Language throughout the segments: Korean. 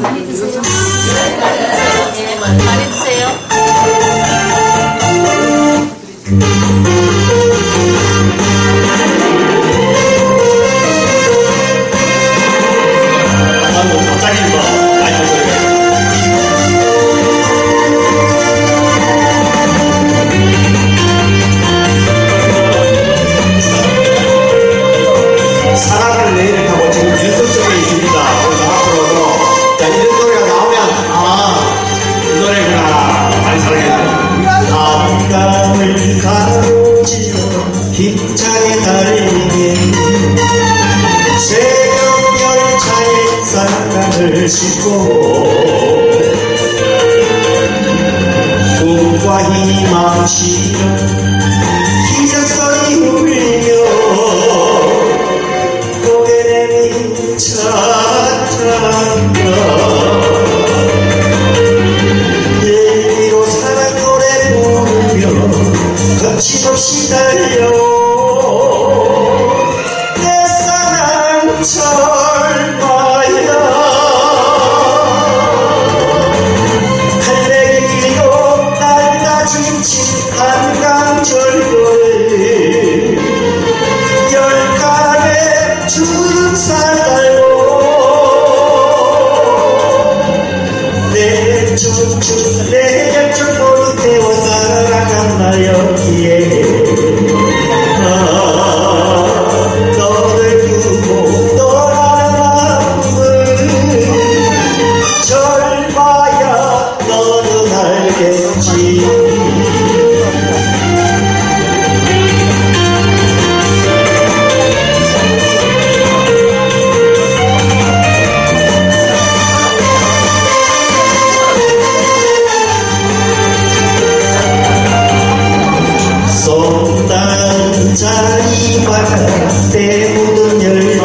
많이 드세요. 많이 드세요. 心中浮忘记 춤추 내 약점 보이세워 살아간다 여기에.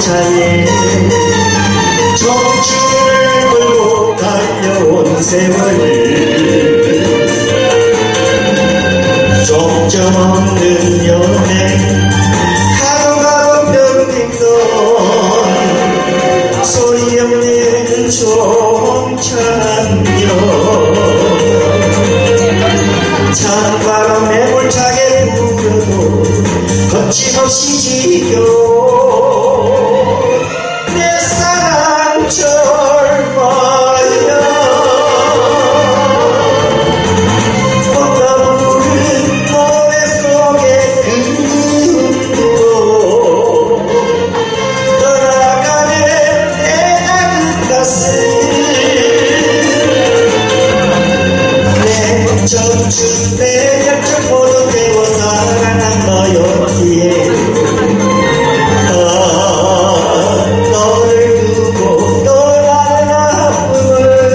차례 적출을 걸고 달려온 세월이 적점 없는 연행 하루하루 변빙던 소리 없는 종찬여 찬바람 매몰차게 부르고 거침없이 지겨워 내 약점 보러 태워 사랑한 너였기에. 아, 너를 두고 떠나는 아픔을